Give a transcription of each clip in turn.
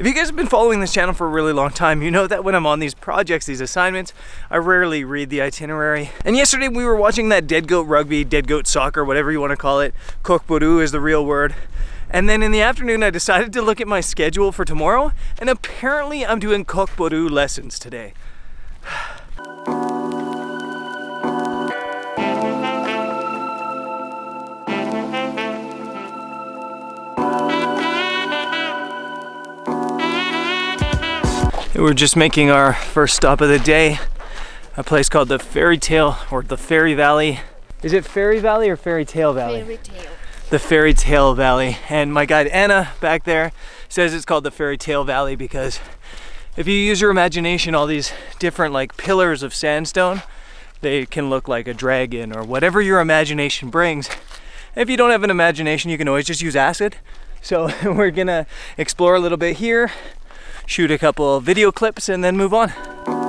If you guys have been following this channel for a really long time, you know that when I'm on these projects, these assignments, I rarely read the itinerary. And yesterday we were watching that Dead Goat Rugby, Dead Goat Soccer, whatever you want to call it. Kok-Boru is the real word. And then in the afternoon, I decided to look at my schedule for tomorrow, and apparently I'm doing Kok-Boru lessons today. We're just making our first stop of the day. A place called the Fairy Tale or the Fairy Valley. Is it Fairy Valley or Fairy Tale Valley? Fairy tale. The Fairy Tale Valley. And my guide Anna back there says it's called the Fairy Tale Valley because if you use your imagination, all these different like pillars of sandstone, they can look like a dragon or whatever your imagination brings. If you don't have an imagination, you can always just use acid. So we're gonna explore a little bit here, shoot a couple video clips, and then move on.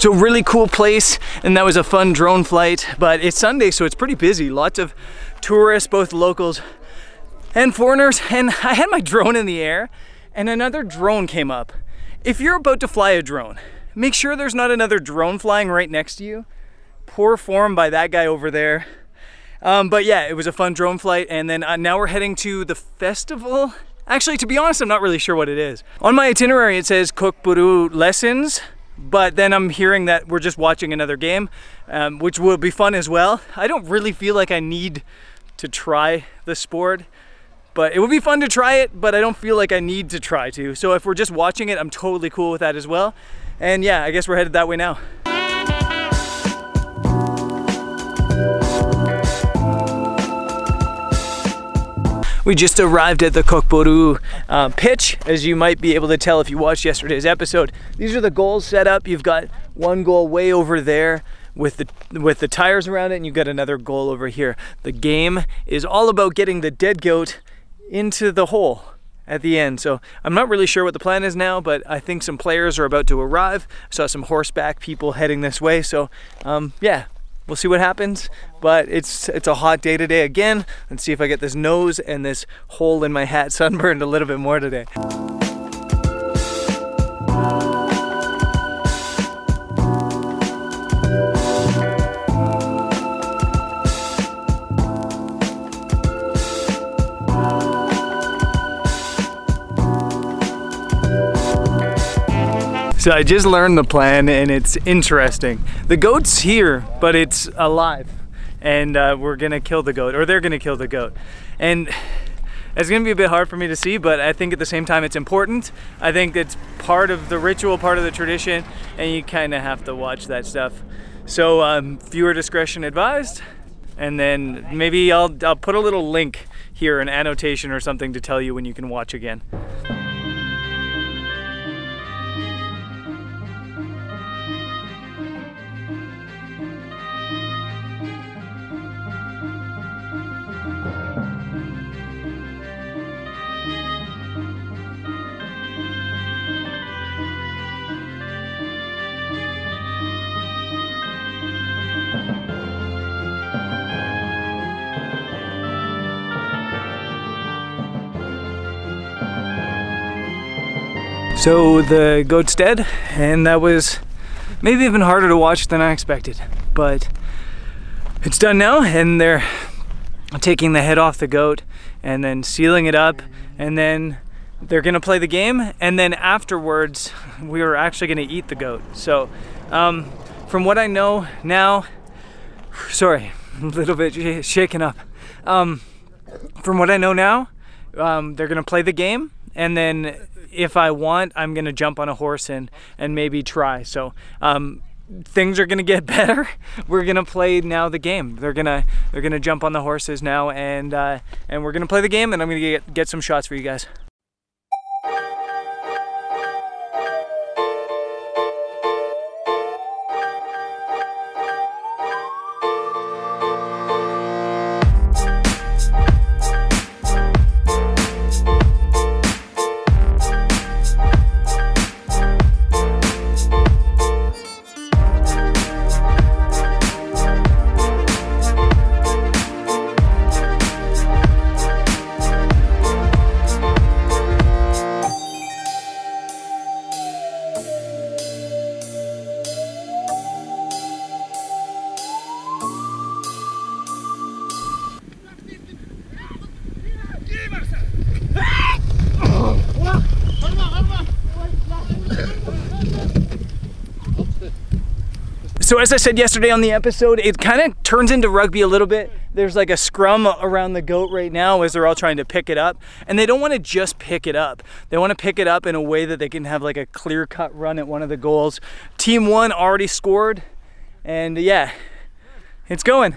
So really cool place, and that was a fun drone flight, but it's Sunday, so it's pretty busy. Lots of tourists, both locals and foreigners, and I had my drone in the air, and another drone came up. If you're about to fly a drone, make sure there's not another drone flying right next to you. Poor form by that guy over there. Um, but yeah, it was a fun drone flight, and then uh, now we're heading to the festival. Actually, to be honest, I'm not really sure what it is. On my itinerary, it says Kok-Boru lessons, but then I'm hearing that we're just watching another game, um, which will be fun as well. I don't really feel like I need to try the sport, but it would be fun to try it, but I don't feel like I need to try to. So if we're just watching it, I'm totally cool with that as well. And yeah, I guess we're headed that way now. We just arrived at the Kok-Boru uh, pitch, as you might be able to tell if you watched yesterday's episode. These are the goals set up. You've got one goal way over there with the with the tires around it, and you've got another goal over here. The game is all about getting the dead goat into the hole at the end. So I'm not really sure what the plan is now, but I think some players are about to arrive. I saw some horseback people heading this way. So um, yeah, we'll see what happens. But it's it's a hot day today again. Let's see if I get this nose and this hole in my hat sunburned a little bit more today. So I just learned the plan and it's interesting. The goat's here, but it's alive. And uh, we're gonna kill the goat, or they're gonna kill the goat. And it's gonna be a bit hard for me to see, but I think at the same time it's important. I think it's part of the ritual, part of the tradition, and you kind of have to watch that stuff. So um, viewer discretion advised. And then maybe I'll, I'll put a little link here, an annotation or something to tell you when you can watch again. So the goat's dead, and that was maybe even harder to watch than I expected. But it's done now, and they're taking the head off the goat and then sealing it up, and then they're gonna play the game, and then afterwards, we are actually gonna eat the goat. So, um, from what I know now, sorry, a little bit shaken up. Um, from what I know now, um, they're gonna play the game, and then if I want, I'm gonna jump on a horse and and maybe try. So. Um, things are gonna get better. We're gonna play now the game. They're gonna they're gonna jump on the horses now, and uh, and we're gonna play the game. And I'm gonna get get some shots for you guys. So as I said yesterday on the episode, it kind of turns into rugby a little bit. There's like a scrum around the goat right now as they're all trying to pick it up. And they don't want to just pick it up. They want to pick it up in a way that they can have like a clear cut run at one of the goals. Team one already scored. And yeah, it's going.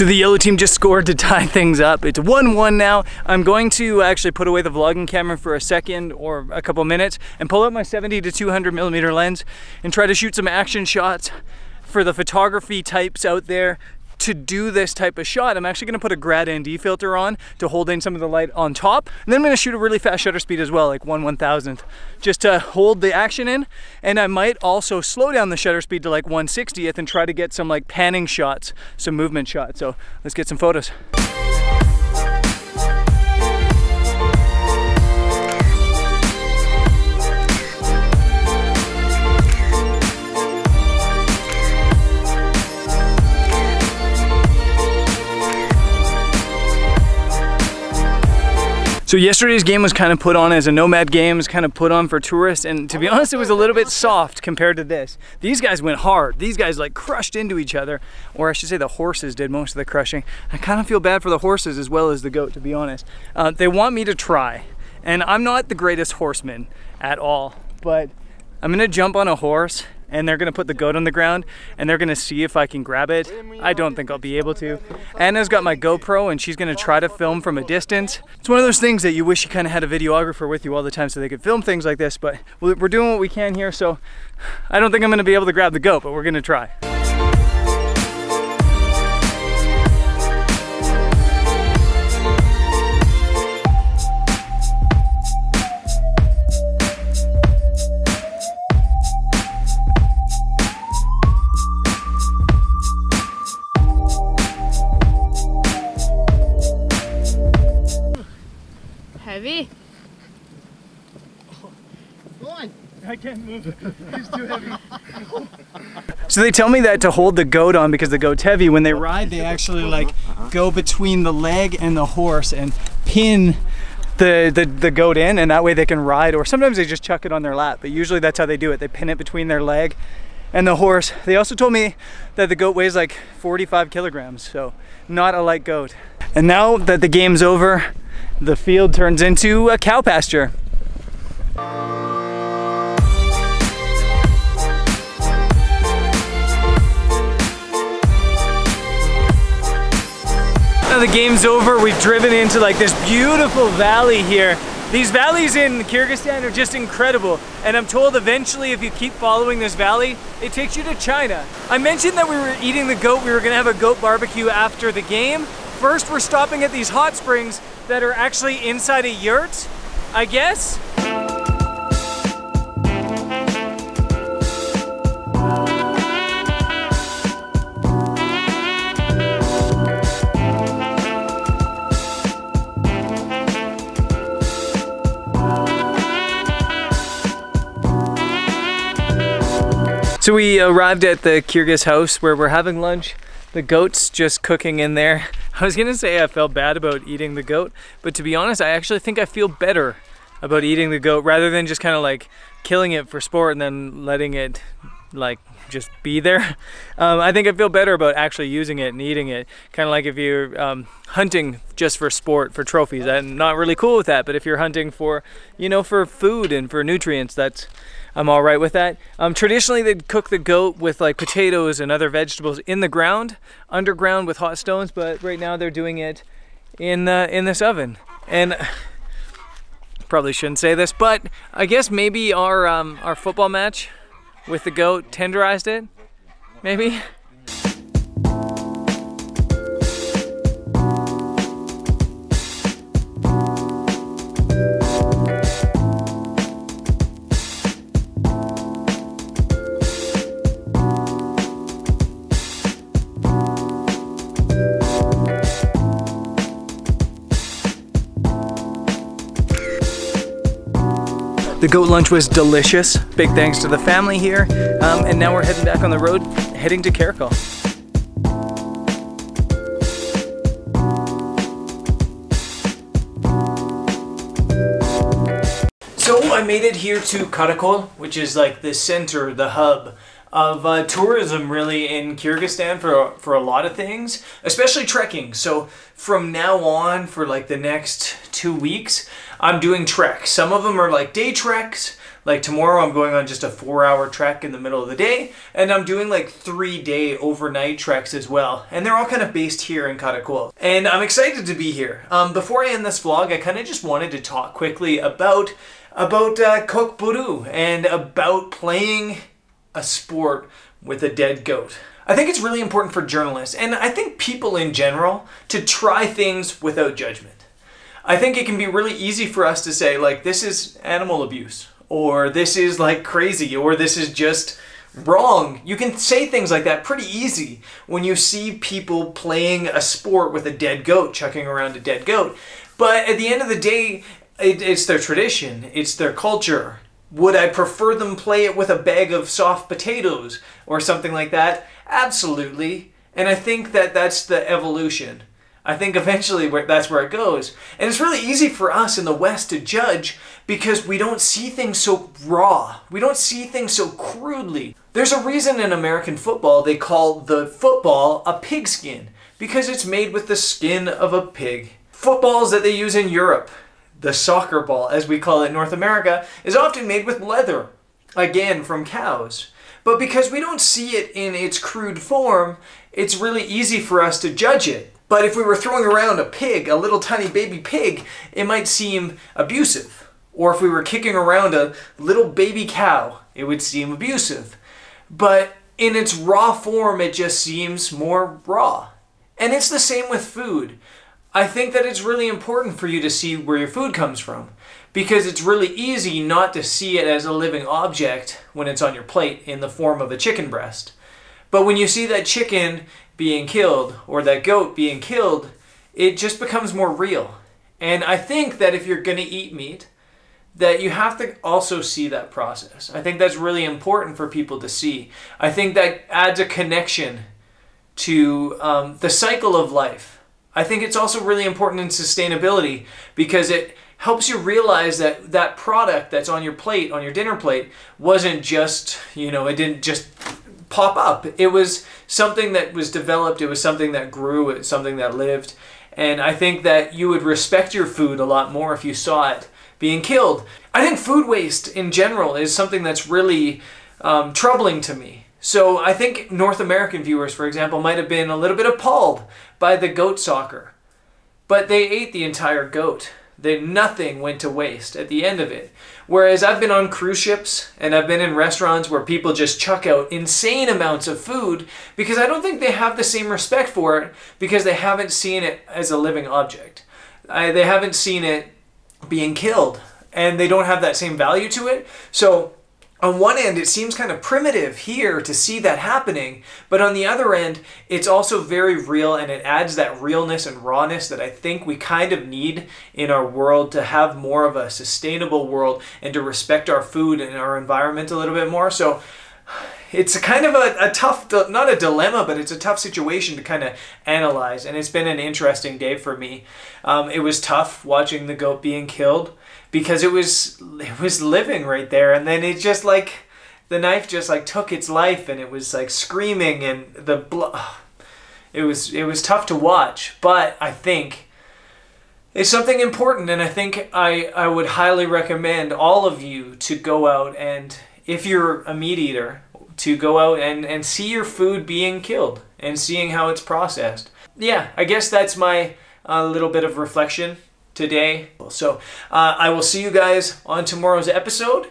So the yellow team just scored to tie things up. It's 1-1 now. I'm going to actually put away the vlogging camera for a second or a couple minutes and pull out my 70 to 200 millimeter lens and try to shoot some action shots for the photography types out there to do this type of shot, I'm actually gonna put a grad ND filter on to hold in some of the light on top. And then I'm gonna shoot a really fast shutter speed as well, like one one thousandth, just to hold the action in. And I might also slow down the shutter speed to like 160th and try to get some like panning shots, some movement shots. So let's get some photos. So yesterday's game was kind of put on as a nomad game, was kind of put on for tourists, and to be honest, it was a little bit soft compared to this. These guys went hard. These guys like crushed into each other, or I should say the horses did most of the crushing. I kind of feel bad for the horses as well as the goat, to be honest. Uh, they want me to try, and I'm not the greatest horseman at all, but I'm gonna jump on a horse and they're gonna put the goat on the ground and they're gonna see if I can grab it. I don't think I'll be able to. Anna's got my GoPro and she's gonna try to film from a distance. It's one of those things that you wish you kind of had a videographer with you all the time so they could film things like this, but we're doing what we can here, so I don't think I'm gonna be able to grab the goat, but we're gonna try. So they tell me that to hold the goat on because the goat's heavy. When they ride, they actually like go between the leg and the horse and pin the, the, the goat in and that way they can ride or sometimes they just chuck it on their lap but usually that's how they do it. They pin it between their leg and the horse. They also told me that the goat weighs like 45 kilograms so not a light goat. And now that the game's over the field turns into a cow pasture Now the game's over, we've driven into like this beautiful valley here. These valleys in Kyrgyzstan are just incredible. And I'm told eventually if you keep following this valley, it takes you to China. I mentioned that we were eating the goat, we were gonna have a goat barbecue after the game. First, we're stopping at these hot springs that are actually inside a yurt, I guess. So we arrived at the Kyrgyz house where we're having lunch. the goat's just cooking in there. I was gonna say I felt bad about eating the goat, but to be honest, I actually think I feel better about eating the goat rather than just kind of like killing it for sport and then letting it like just be there. Um, I think I feel better about actually using it and eating it. Kind of like if you're um, hunting just for sport, for trophies. I'm not really cool with that, but if you're hunting for, you know, for food and for nutrients, that's I'm all right with that. Um, traditionally, they'd cook the goat with like potatoes and other vegetables in the ground, underground with hot stones, but right now they're doing it in uh, in this oven. And probably shouldn't say this, but I guess maybe our um, our football match with the goat tenderized it, maybe. Goat lunch was delicious. Big thanks to the family here. Um, and now we're heading back on the road, heading to Karakol. So I made it here to Karakol, which is like the center, the hub of uh, tourism really in Kyrgyzstan for, for a lot of things, especially trekking. So from now on for like the next two weeks, I'm doing treks. Some of them are like day treks. Like tomorrow I'm going on just a four hour trek in the middle of the day and I'm doing like three day overnight treks as well. And they're all kind of based here in Karakol. And I'm excited to be here. Um, before I end this vlog, I kind of just wanted to talk quickly about about uh, Kok-Boru and about playing a sport with a dead goat. I think it's really important for journalists and I think people in general to try things without judgment. I think it can be really easy for us to say like this is animal abuse or this is like crazy or this is just wrong. You can say things like that pretty easy when you see people playing a sport with a dead goat, chucking around a dead goat. But at the end of the day, it, it's their tradition, it's their culture, would I prefer them play it with a bag of soft potatoes or something like that? Absolutely. And I think that that's the evolution. I think eventually that's where it goes. And it's really easy for us in the West to judge because we don't see things so raw. We don't see things so crudely. There's a reason in American football they call the football a pigskin because it's made with the skin of a pig. Footballs that they use in Europe the soccer ball, as we call it in North America, is often made with leather, again from cows. But because we don't see it in its crude form, it's really easy for us to judge it. But if we were throwing around a pig, a little tiny baby pig, it might seem abusive. Or if we were kicking around a little baby cow, it would seem abusive. But in its raw form, it just seems more raw. And it's the same with food. I think that it's really important for you to see where your food comes from because it's really easy not to see it as a living object when it's on your plate in the form of a chicken breast. But when you see that chicken being killed or that goat being killed, it just becomes more real. And I think that if you're going to eat meat, that you have to also see that process. I think that's really important for people to see. I think that adds a connection to um, the cycle of life I think it's also really important in sustainability because it helps you realize that that product that's on your plate, on your dinner plate, wasn't just, you know, it didn't just pop up. It was something that was developed, it was something that grew, it was something that lived. And I think that you would respect your food a lot more if you saw it being killed. I think food waste in general is something that's really um, troubling to me. So I think North American viewers, for example, might have been a little bit appalled by the goat soccer. But they ate the entire goat. They, nothing went to waste at the end of it. Whereas I've been on cruise ships and I've been in restaurants where people just chuck out insane amounts of food because I don't think they have the same respect for it because they haven't seen it as a living object. I, they haven't seen it being killed and they don't have that same value to it. So on one end, it seems kind of primitive here to see that happening, but on the other end, it's also very real and it adds that realness and rawness that I think we kind of need in our world to have more of a sustainable world and to respect our food and our environment a little bit more. So it's kind of a, a tough, not a dilemma, but it's a tough situation to kind of analyze. And it's been an interesting day for me. Um, it was tough watching the goat being killed because it was it was living right there, and then it just like the knife just like took its life, and it was like screaming, and the blood. It was it was tough to watch, but I think it's something important, and I think I I would highly recommend all of you to go out and if you're a meat eater to go out and, and see your food being killed and seeing how it's processed. Yeah, I guess that's my uh, little bit of reflection today. So uh, I will see you guys on tomorrow's episode.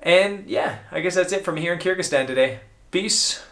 And yeah, I guess that's it from here in Kyrgyzstan today. Peace.